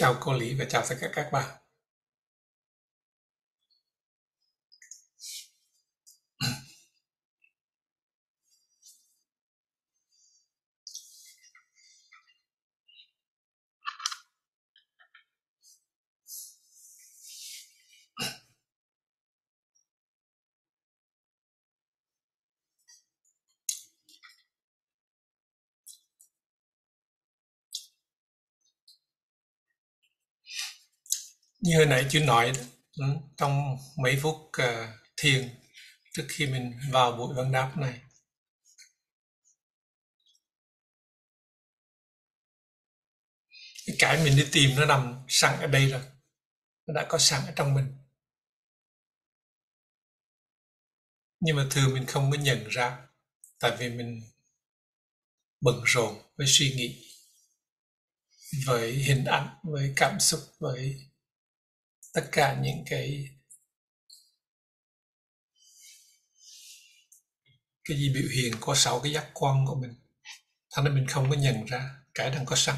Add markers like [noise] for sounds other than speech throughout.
chào cô Lý và chào tất cả các bạn. Như hồi nãy chú nói đó, ừ, trong mấy phút uh, thiền trước khi mình vào buổi vấn đáp này. Cái mình đi tìm nó nằm sẵn ở đây rồi nó đã có sẵn ở trong mình. Nhưng mà thường mình không có nhận ra tại vì mình bận rộn với suy nghĩ với hình ảnh với cảm xúc với tất cả những cái cái gì biểu hiện có sáu cái giác quan của mình, thành ra mình không có nhận ra cái đang có sẵn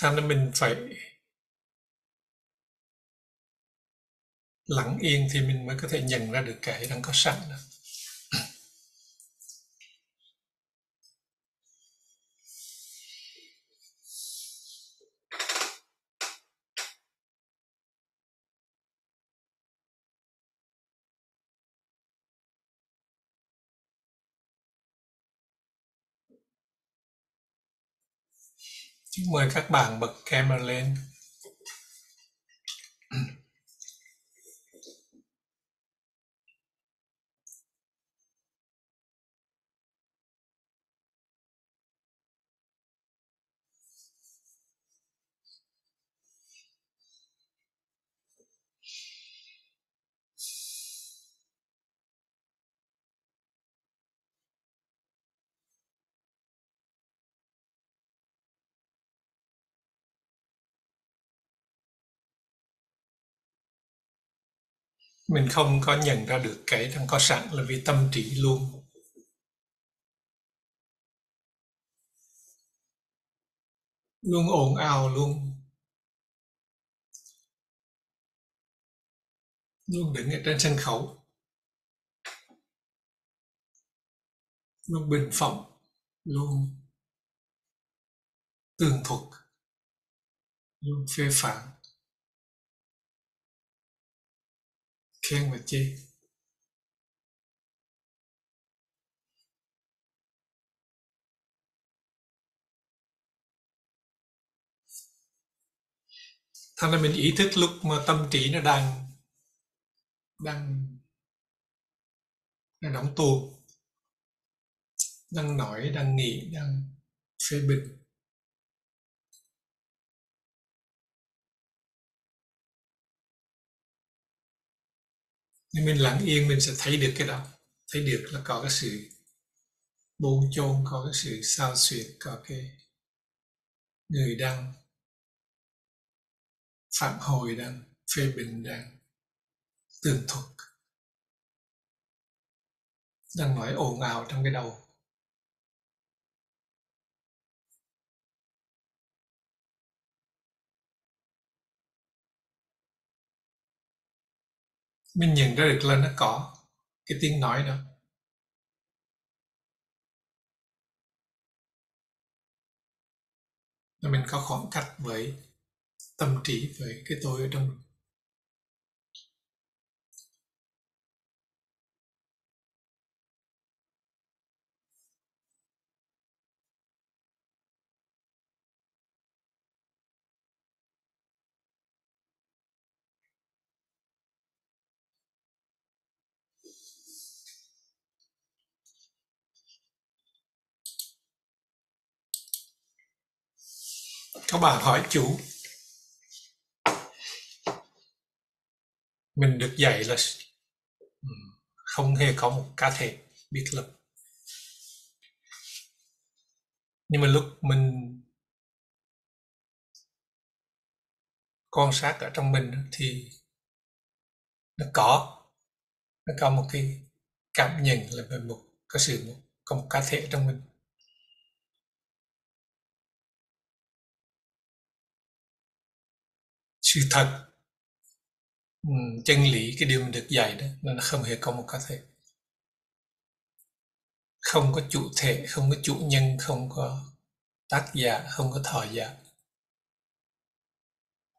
cho nên mình phải lặng yên thì mình mới có thể nhận ra được cái đang có sẵn đó. Mời các bạn bật camera lên. Mình không có nhận ra được cái đang có sẵn là vì tâm trí luôn. Luôn ồn ào luôn. Luôn đứng ở trên sân khấu. Luôn bình phẩm. Luôn tường thuật. Luôn phê phán. Khen và chê thành ra mình ý thức lúc mà tâm trí nó đang đang đang đóng tù, đang nói, đang nghĩ, đang phê bình. Nhưng mình lặng yên, mình sẽ thấy được cái đó. Thấy được là có cái sự bồn chôn có cái sự sao xuyệt, có cái người đang phản hồi, đang phê bình, đang tường thuật. Đang nói ồn ào trong cái đầu. Mình nhận ra được là nó có cái tiếng nói đó. Là mình có khoảng cách với tâm trí, với cái tôi ở trong mình. Các bạn hỏi chủ. Mình được dạy là không hề có một cá thể biệt lập. Nhưng mà lúc mình quan sát ở trong mình thì nó có nó có một cái cảm nhận là về một có sự một, có một cá thể trong mình. Sự thật. Ừ, chân lý, cái điều mình được dạy đó, nó không hề có một cá thể. Không có chủ thể, không có chủ nhân, không có tác giả, không có thọ giả.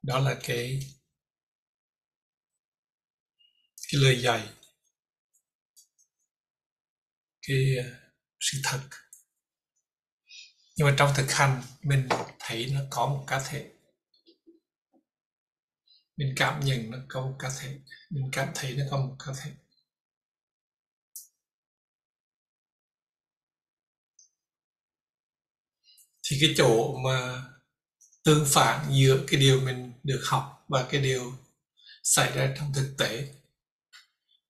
Đó là cái cái lời dạy. Cái ờ, sự thật. Nhưng mà trong thực hành, mình thấy nó có một cá thể mình cảm nhận nó có một cá thể. Mình cảm thấy nó có một cá thể. Thì cái chỗ mà tương phản giữa cái điều mình được học và cái điều xảy ra trong thực tế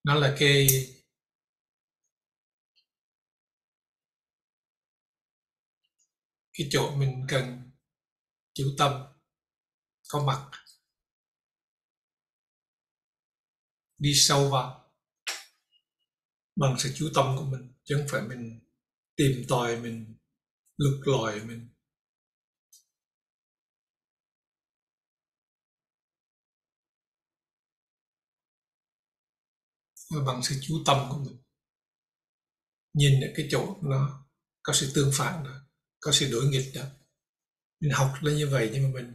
nó là cái cái chỗ mình cần chú tâm, có mặt. Đi sâu vào bằng sự chú tâm của mình, chứ không phải mình tìm tòi, mình lục lọi, mình và bằng sự chú tâm của mình, nhìn ở cái chỗ nó có sự tương phản đó, có sự đổi nghịch đó. Mình học là như vậy nhưng mà mình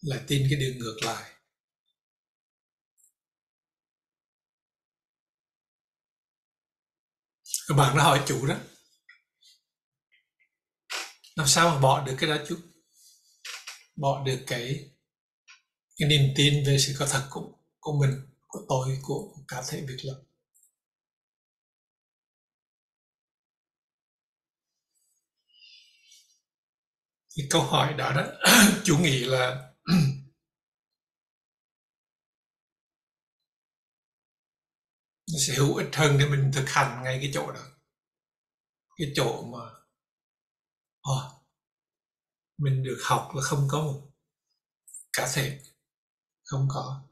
lại tin cái điều ngược lại. Các bạn đã hỏi chủ đó. Làm sao mà bỏ được cái đó chú bỏ được cái cái niềm tin về sự có thật của, của mình của tôi của cá thể biệt lập thì câu hỏi đó đó [clears throat] chủ nghĩ là [clears throat] nó sẽ hữu ích hơn để mình thực hành ngay cái chỗ đó. Cái chỗ mà oh, mình được học là không có một cá thể không có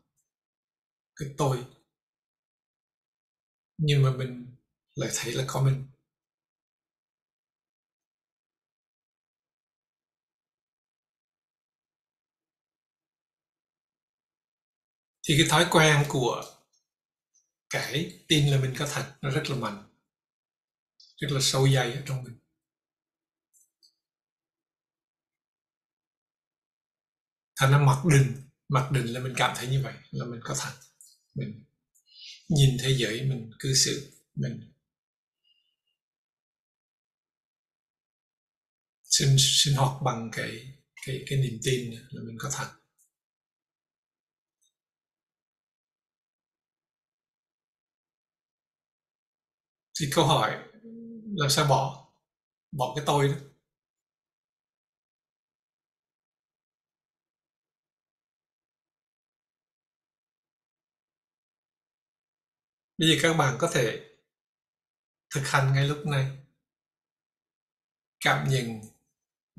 cái tôi. Nhưng mà mình lại thấy là có mình. Thì cái thói quen của cái tin là mình có thật, nó rất là mạnh, rất là sâu dày ở trong mình. Thành nó mặc định mặc định là mình cảm thấy như vậy, là mình có thật. Mình nhìn thế giới, mình cư xử, mình sinh sinh hoạt bằng cái cái cái niềm tin là mình có thật. Thì câu hỏi, làm sao bỏ bỏ cái tôi đó? Bây giờ các bạn có thể thực hành ngay lúc này. Cảm nhận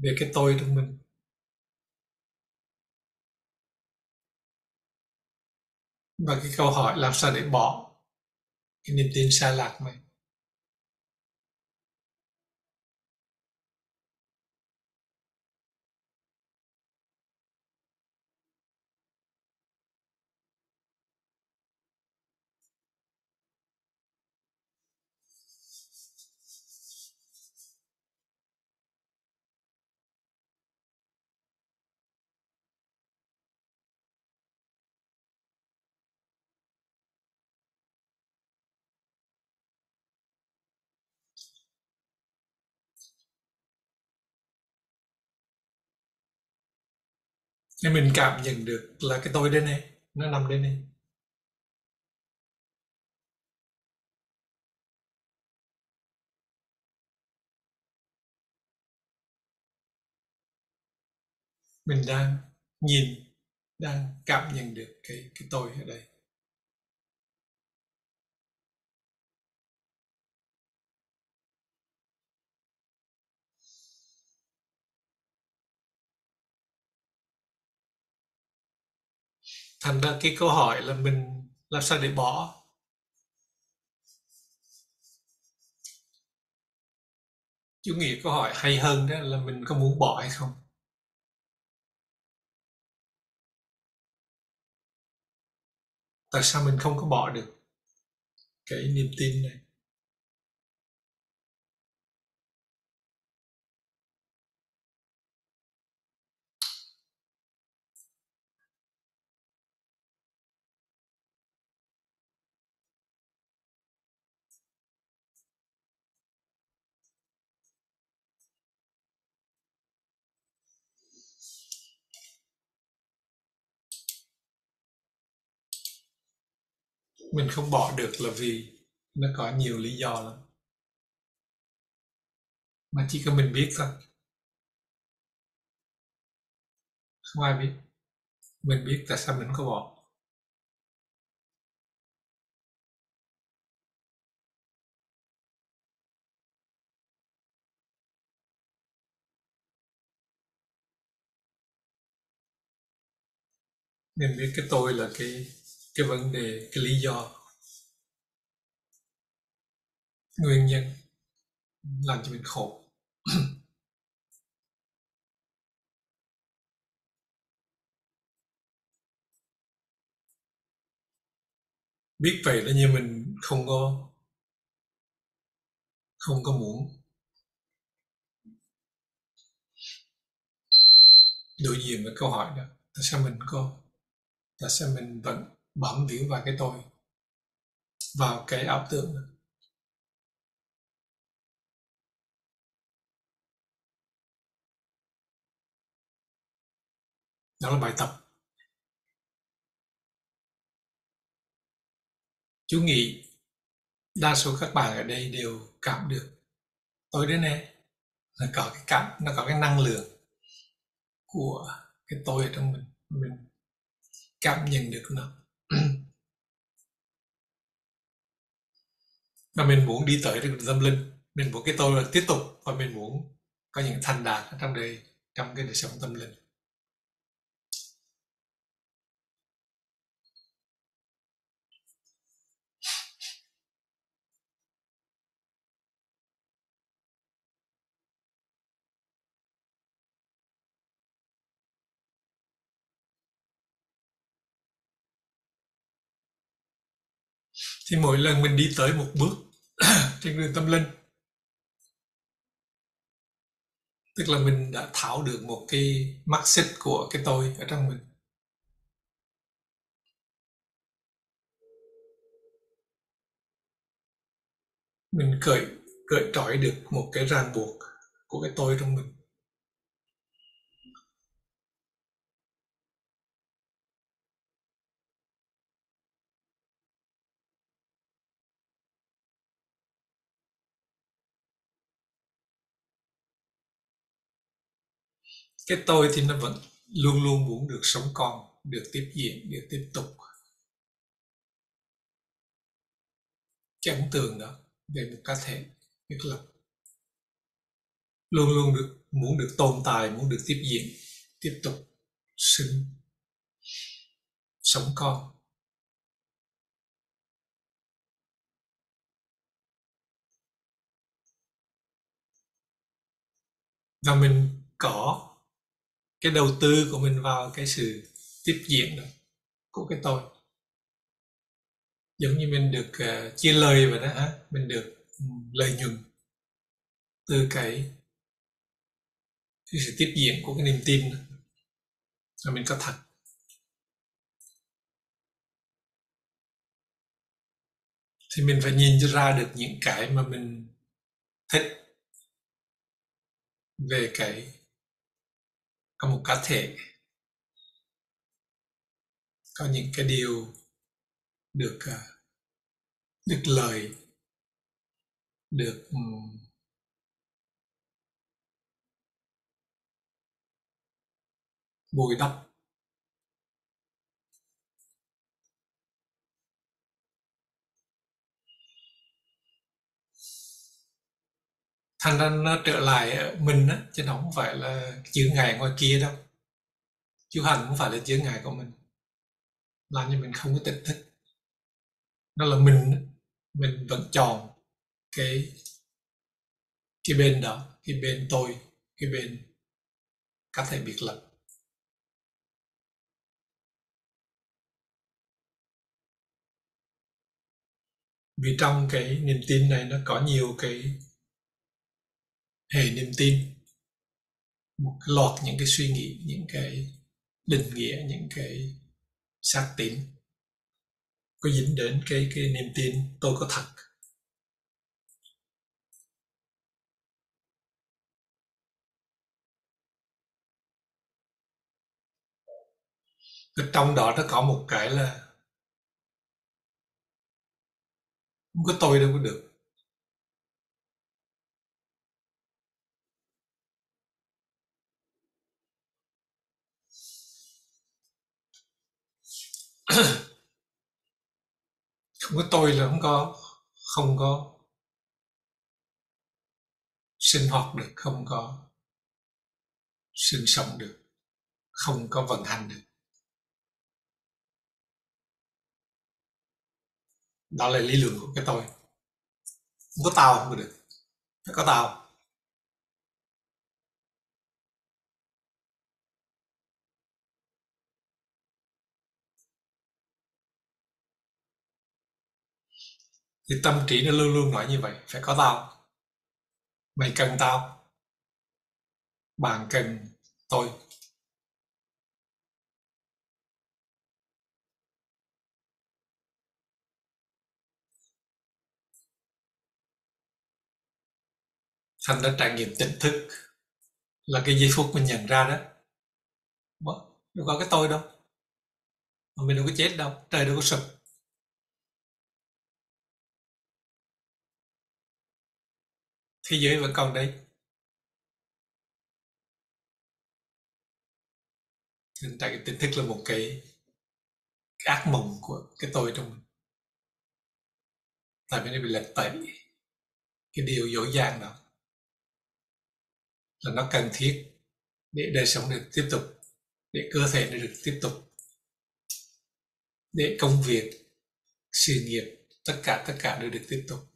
về cái tôi trong mình. Và cái câu hỏi làm sao để bỏ cái niềm tin sai lạc này? Nên mình cảm nhận được là cái tôi đây này nó nằm đây. Này mình đang nhìn, đang cảm nhận được cái cái tôi ở đây. Thành ra cái câu hỏi là mình làm sao để bỏ? Chú nghĩa câu hỏi hay hơn đó là mình có muốn bỏ hay không? Tại sao mình không có bỏ được cái niềm tin này? Mình không bỏ được là vì nó có nhiều lý do lắm. Mà chỉ có mình biết thôi. Không ai biết. Mình biết tại sao mình không có bỏ. Mình biết cái tôi là cái cái vấn đề, cái lý do, nguyên nhân làm cho mình khổ. [clears throat] Biết vậy là như mình không có không có muốn. Đối diện với câu hỏi đó, tại sao mình có, tại sao mình vẫn bám víu vào cái tôi, vào cái ảo tưởng. Đó. đó là bài tập. Chú nghĩ đa số các bạn ở đây đều cảm được. Tôi đến đây nó có cái cảm, nó có cái năng lượng của cái tôi ở trong mình. Mình cảm nhận được nó. [clears throat] và mình muốn đi tới được tâm linh, mình muốn cái tôi là tiếp tục, và mình muốn có những thành đạt trong đời, trong cái đời sống tâm linh. Thì mỗi lần mình đi tới một bước, [clears throat] trên đường tâm linh, tức là mình đã tháo được một cái mắc xích của cái tôi ở trong mình. Mình cởi cởi trói được một cái ràng buộc của cái tôi trong mình. Cái tôi thì nó vẫn luôn luôn muốn được sống con, được tiếp diễn được tiếp tục. Cái ấn tượng đó về một cá thể nhất lập. Luôn luôn được muốn được tồn tại muốn được tiếp diễn tiếp tục sinh sống con. Và mình có cái đầu tư của mình vào cái sự tiếp diễn đó của cái tôi. Giống như mình được uh, chia lời vậy đó hả? Mình được um, lợi nhuận từ cái cái sự tiếp diễn của cái niềm tin đó. là mình có thật. Thì mình phải nhìn ra được những cái mà mình thích về cái có một cá thể. Có những cái điều được à, được lời được bồi đắp. Thành ra nó trở lại mình á, chứ nó không phải là chữ ngại ngoài kia đâu. Chú hành không phải là chữ ngại của mình. Làm cho mình không có tỉnh thức. Nó là mình mình vẫn chọn cái cái bên đó, cái bên tôi, cái bên các thể biệt lập. Vì trong cái niềm tin này nó có nhiều cái hệ niềm tin, một cái loạt những cái suy nghĩ, những cái định nghĩa, những cái xác tín có dính đến cái cái niềm tin tôi có thật. Trong đó nó có một cái là không có tôi đâu có được. [coughs] không có tôi là không có không có sinh hoạt được, không có sinh sống được, không có vận hành được. Đó là lý luận của cái tôi. Không có tao không được, phải có tao. Thì tâm trí nó luôn luôn nói như vậy, phải có tao. Mày cần tao. Bạn cần tôi. Thành đã trải nghiệm tỉnh thức là cái giây phút mình nhận ra đó. Đâu có cái tôi đâu. Mà mình đâu có chết đâu, trời đâu có sụp. Thế giới vẫn còn đây hiện tại cái tỉnh thức là một cái, cái ác mộng của cái tôi trong mình. Tại vì nó bị lệch tẩy cái điều dối dàng đó là nó cần thiết để đời sống được tiếp tục để cơ thể được tiếp tục để công việc sự nghiệp tất cả tất cả đều được tiếp tục.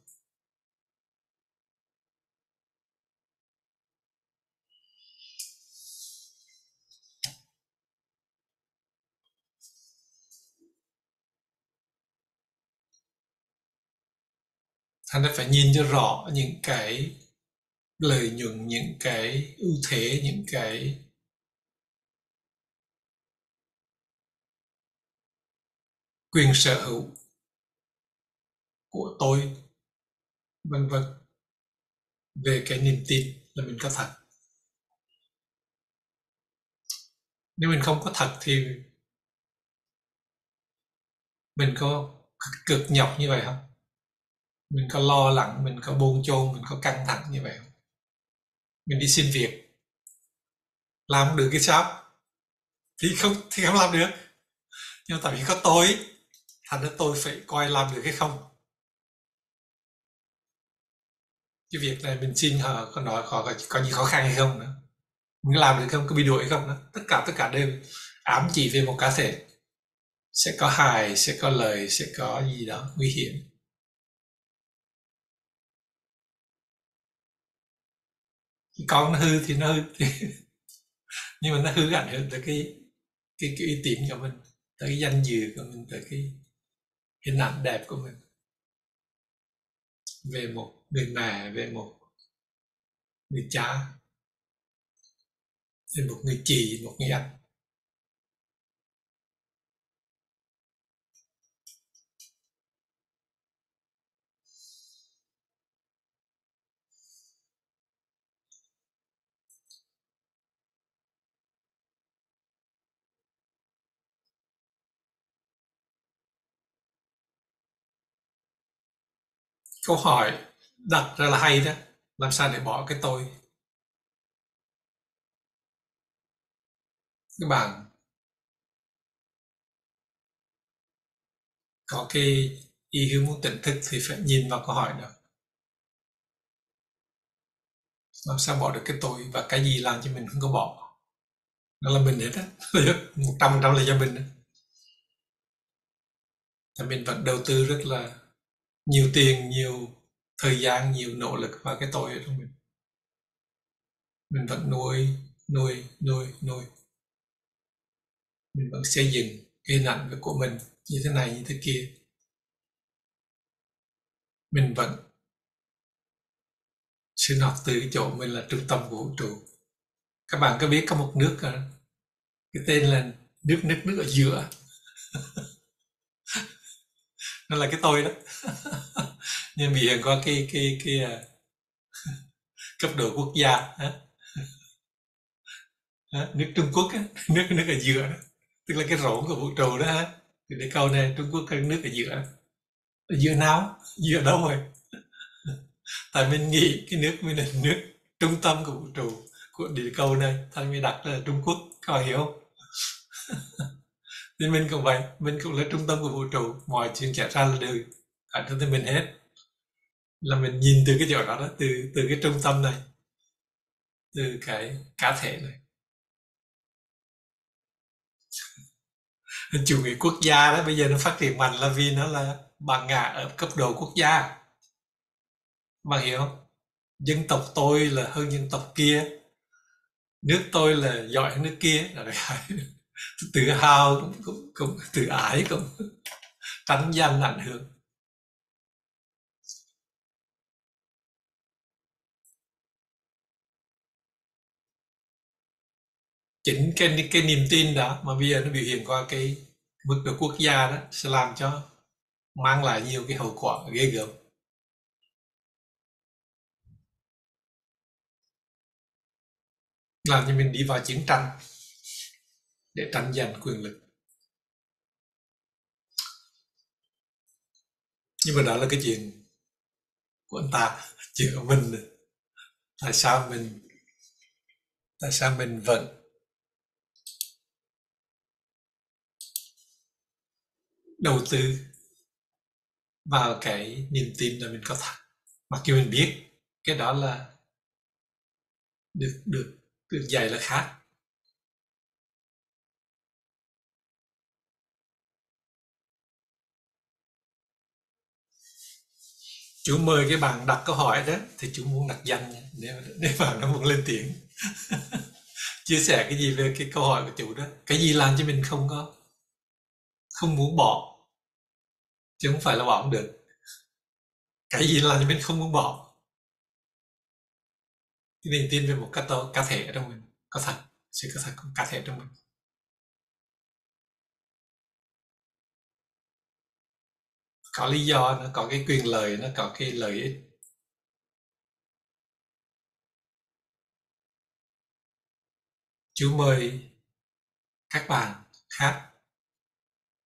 Thành ra phải nhìn cho rõ những cái lợi nhuận, những cái ưu thế, những cái quyền sở hữu của tôi, vân vân, về cái niềm tin là mình có thật. Nếu mình không có thật thì mình có cực nhọc như vậy không? Mình có lo lắng mình có bồn chồn mình có căng thẳng như vậy không? Mình đi xin việc. Làm được cái shop thì không thì không làm được. Nhưng tại vì có tôi thành ra tôi phải coi làm được hay không? Cái việc này mình xin họ có nói họ có, có gì khó khăn hay không nữa. Mình làm được không có bị đuổi hay không nữa. Tất cả tất cả đều ám chỉ về một cá thể. Sẽ có hài sẽ có lời sẽ có gì đó nguy hiểm. Con nó hư thì nó hư. [laughs] Nhưng mà nó hư ảnh hưởng tới cái cái cái uy tín của mình, tới cái danh dự của mình, tới cái hình ảnh đẹp của mình. Về một người mẹ, về một người cha, về một người chị, một người anh. Câu hỏi đặt ra là hay đó. Làm sao để bỏ cái tôi? Các bạn. Có cái ý hướng muốn tỉnh thức thì phải nhìn vào câu hỏi đó. Làm sao bỏ được cái tôi và cái gì làm cho mình không có bỏ? Đó là mình hết á. [laughs] Một trăm trăm là do mình đó. thì mình vẫn đầu tư rất là nhiều tiền, nhiều thời gian, nhiều nỗ lực và cái tôi ở trong mình. Mình vẫn nuôi nuôi nuôi nuôi. Mình vẫn xây dựng cái hình ảnh của mình như thế này, như thế kia. Mình vẫn sinh học từ cái chỗ mình là trung tâm của vũ trụ. Các bạn có biết có một nước cái tên là nước nước nước ở giữa. [laughs] nó là cái tôi đó. Nhưng vì hiện có cái cái cái à, [laughs] cấp độ quốc gia á. [laughs] nước Trung Quốc á, [laughs] nước nước ở giữa tức là cái rổ của vũ trụ đó thì để câu này Trung Quốc cái nước ở giữa. Ở giữa nào? Giữa đâu rồi? Tại mình nghĩ cái nước mình là nước trung tâm của vũ trụ của địa cầu này. Thành mình đặt là Trung Quốc có hiểu không? Thì mình cũng vậy mình cũng là trung tâm của vũ trụ mọi chuyện xảy ra là đều ảnh hưởng tới mình hết. Là mình nhìn từ cái chỗ đó, đó từ từ cái trung tâm này từ cái cá thể này. Chủ nghĩa quốc gia đó bây giờ nó phát triển mạnh là vì nó là bằng ngã ở cấp độ quốc gia. Bạn hiểu không? Dân tộc tôi là hơn dân tộc kia nước tôi là giỏi hơn nước kia. Là tự hào cũng, cũng, cũng tự ái cũng tánh danh ảnh hưởng chính cái cái niềm tin đó mà bây giờ nó biểu hiện qua cái mức độ quốc gia đó sẽ làm cho mang lại nhiều cái hậu quả ghê gớm. Làm cho mình đi vào chiến tranh để tranh giành quyền lực. Nhưng mà đó là cái chuyện của anh ta, chuyện của mình tại sao mình, tại sao mình vẫn đầu tư vào cái niềm tin là mình có thật? Mặc dù mình biết cái đó là được được được dạy là khác. Chú mời cái bạn đặt câu hỏi đó thì chú muốn đặt danh nha để để bạn nó muốn lên tiếng. [laughs] Chia sẻ cái gì về cái câu hỏi của chủ đó? Cái gì làm cho mình không có không muốn bỏ? Chứ không phải là bỏ không được. Cái gì làm cho mình không muốn bỏ? Cái niềm tin về một cá, tổ cá thể ở trong mình có thật sự có thật của cá thể trong mình. Có lý do, nó có cái quyền lợi, nó có cái lợi ích. Chú mời các bạn khác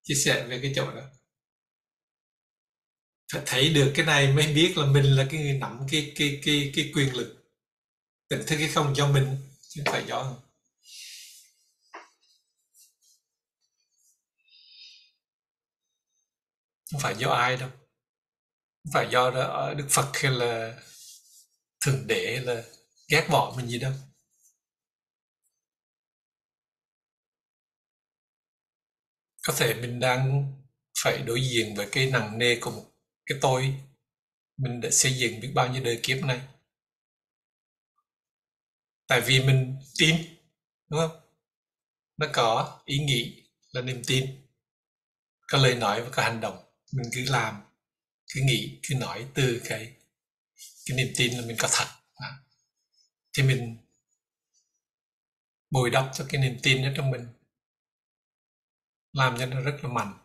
chia sẻ về cái chỗ đó. Phải thấy được cái này mới biết là mình là cái người nắm cái cái cái cái quyền lực. Tỉnh thức cái không do mình, chứ không phải do không phải do ai đâu. Không phải do đó ờ, đức phật hay là thượng đế là ghét bỏ mình gì đâu. Có thể mình đang phải đối diện với cái nặng nề của một cái tôi. Mình đã xây dựng biết bao nhiêu đời kiếp này. Tại vì mình tin, đúng không? Nó có ý nghĩ là niềm tin, có lời nói và có hành động mình cứ làm, cứ nghĩ, cứ nói từ cái cái niềm tin là mình có thật à. thì mình bồi đắp cho cái niềm tin ở trong mình, làm cho nó rất là mạnh,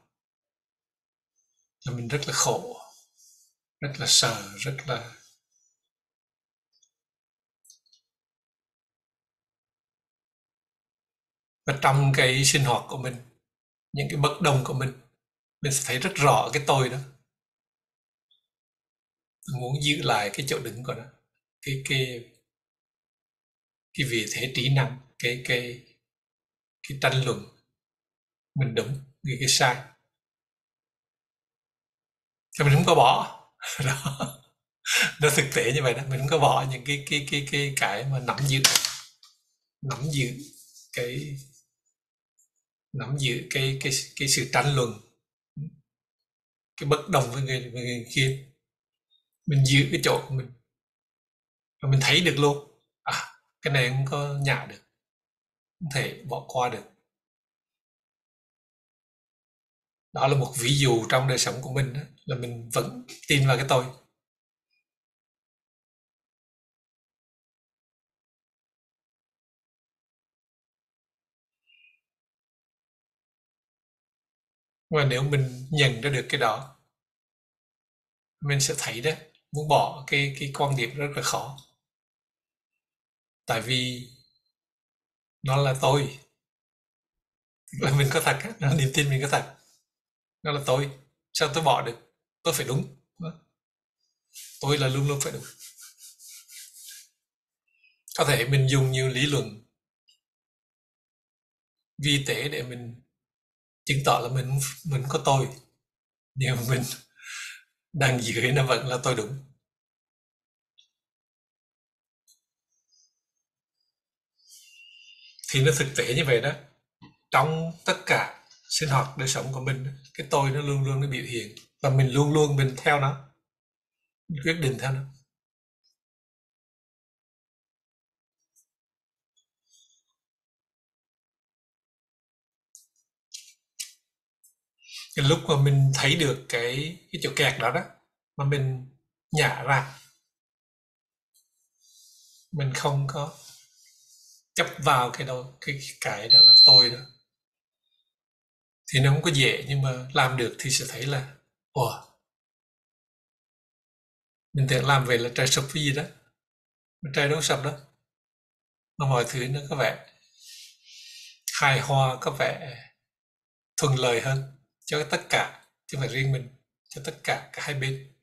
là mình rất là khổ, rất là sợ, rất là và trong cái sinh hoạt của mình, những cái bất đồng của mình mình sẽ thấy rất rõ cái tôi đó. Muốn giữ lại cái chỗ đứng của nó, cái cái cái vị thế trí năng, cái cái cái tranh luận mình đúng người cái sai. Thì mình không có bỏ. [laughs] Đó. Nó thực tế như vậy đó. Mình không có bỏ những cái cái cái cái cái mà nắm giữ nắm giữ cái, nắm giữ cái cái cái sự tranh luận cái bất đồng với người, với người kia. Mình giữ cái chỗ của mình. Và mình thấy được luôn. À cái này không có nhả được. Không thể bỏ qua được. Đó là một ví dụ trong đời sống của mình đó, là mình vẫn tin vào cái tôi. Và nếu mình nhận ra được cái đó, mình sẽ thấy đó, muốn bỏ cái cái quan điểm rất là khó. Tại vì nó là tôi. Là mình có thật nó niềm tin mình có thật. Nó là tôi. Sao tôi bỏ được? Tôi phải đúng. Tôi là luôn luôn phải đúng. Có thể mình dùng nhiều lý luận vi tế để mình chứng tỏ là mình mình có tôi. Nhưng mà mình đang giữ nó vẫn là tôi đúng. Thì nó thực tế như vậy đó, trong tất cả sinh hoạt đời sống của mình cái tôi nó luôn luôn nó biểu hiện và mình luôn luôn mình theo nó mình quyết định theo nó. Cái lúc mà mình thấy được cái cái chỗ kẹt đó đó, mà mình nhả ra, mình không có chấp vào cái đâu, cái cái đó là tôi đó. Thì nó không có dễ, nhưng mà làm được thì sẽ thấy là ồ mình tưởng làm về là trời sụp cái gì đó. Mà trời đâu sập đó mà mọi thứ nó có vẻ hài hòa, có vẻ thuận lợi hơn cho tất cả, chứ không phải riêng mình, cho tất cả cả hai bên.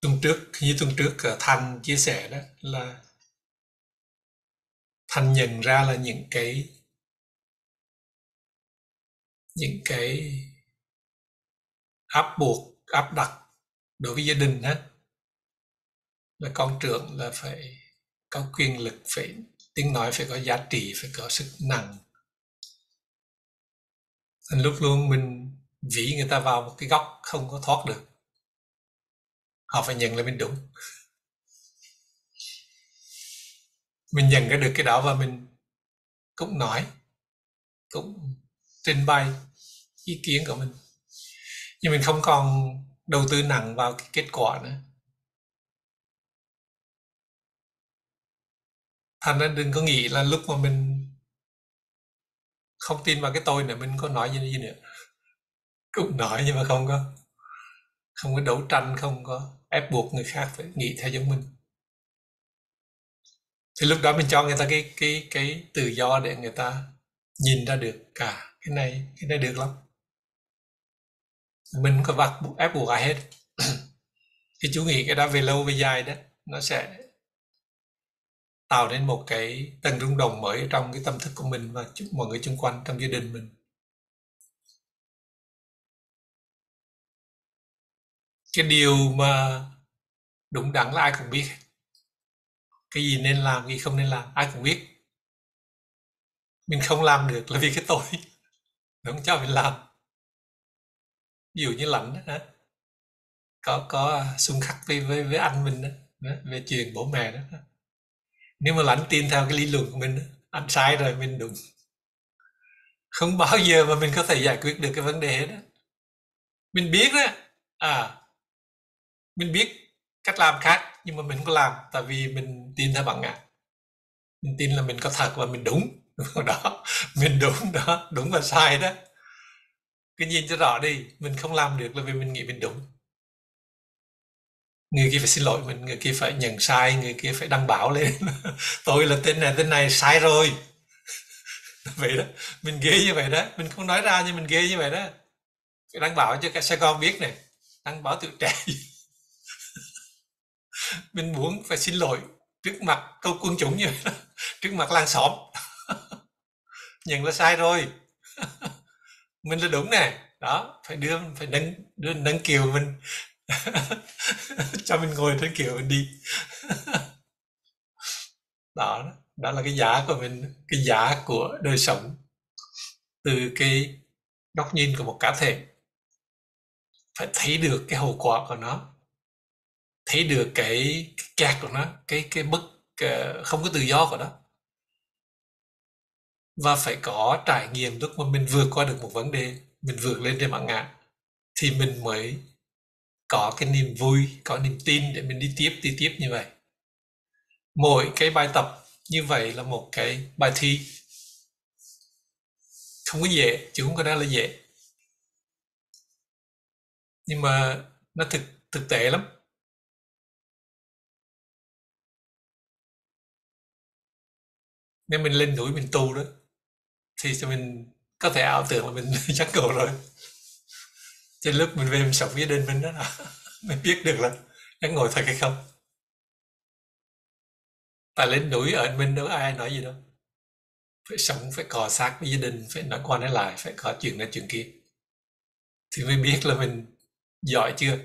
Tuần trước như tuần trước ờ, thành chia sẻ đó, là thành nhận ra là những cái những cái áp buộc, áp đặt đối với gia đình á. Là con trưởng là phải có quyền lực, phải tiếng nói phải có giá trị, phải có sức nặng. Thành lúc luôn mình vĩ người ta vào một cái góc không có thoát được, họ phải nhận là mình đúng. Mình nhận ra được cái đó và mình cũng nói, cũng trình bày ý kiến của mình. Nhưng mình không còn đầu tư nặng vào cái kết quả nữa. Thành ra đừng có nghĩ là lúc mà mình không tin vào cái tôi nữa mình có nói gì, gì nữa cũng nói nhưng mà không có không có đấu tranh không có ép buộc người khác phải nghĩ theo giống mình. Thì lúc đó mình cho người ta cái cái cái tự do để người ta nhìn ra được cả cái này cái này được lắm. Mình không có vặt ép buộc ai hết. [clears throat] Cái chú nghĩ cái đó về lâu về dài đó nó sẽ tạo nên một cái tầng rung động mới trong cái tâm thức của mình và mọi người xung quanh trong gia đình mình. Cái điều mà đúng đắn là ai cũng biết. Cái gì nên làm cái gì không nên làm ai cũng biết. Mình không làm được là vì cái tội. [laughs] Nó không cho mình làm. Ví dụ như lạnh đó có có xung khắc với với với anh mình đó, về chuyện bố mẹ đó nếu mà lãnh tin theo cái lý luận của mình anh sai rồi, mình đúng không bao giờ mà mình có thể giải quyết được cái vấn đề hết đó mình biết đó à mình biết cách làm khác, nhưng mà mình không có làm, tại vì mình tin theo bản ngã mình tin là mình có thật và mình đúng. [laughs] Đó, mình đúng, đó, đúng và sai đó. Cứ nhìn cho rõ đi, mình không làm được là vì mình nghĩ mình đúng người kia phải xin lỗi mình, người kia phải nhận sai, người kia phải đăng báo lên. [laughs] Tôi là tên này tên này sai rồi. [laughs] Vậy đó, mình ghê như vậy đó. Mình không nói ra nhưng mình ghê như vậy đó. Phải đăng báo cho cả sài gòn biết này đăng báo tự trẻ. [laughs] Mình muốn phải xin lỗi trước mặt câu quân chúng như vậy đó. trước mặt làng xóm. Nhận là sai rồi. Mình là đúng nè. Đó, phải đưa, phải nâng, đưa nâng kiều mình [laughs] cho mình ngồi thế kiều mình đi. Đó đó là cái giá của mình cái giá của đời sống từ cái góc nhìn của một cá thể. Phải thấy được cái hậu quả của nó thấy được cái, cái kẹt của nó cái cái bức không có tự do của nó. Và phải có trải nghiệm lúc mà mình vượt qua được một vấn đề mình vượt lên trên bản ngã thì mình mới có cái niềm vui, có niềm tin để mình đi tiếp đi tiếp như vậy. Mỗi cái bài tập như vậy là một cái bài thi. Không có dễ, chứ không có đang là dễ. Nhưng mà nó thực thực tế lắm. Nếu mình lên núi mình tu đó, thì cho mình có thể ảo tưởng là mình [laughs] chắc cầu rồi trên lúc mình về mình sống với gia đình mình đó là [laughs] mình biết được là nó ngồi thật hay không. Tại lên núi ở mình đâu ai nói gì đâu. Phải sống, phải cò sát với gia đình, phải nói qua nói lại, phải có chuyện này chuyện kia. Thì mới biết là mình giỏi chưa?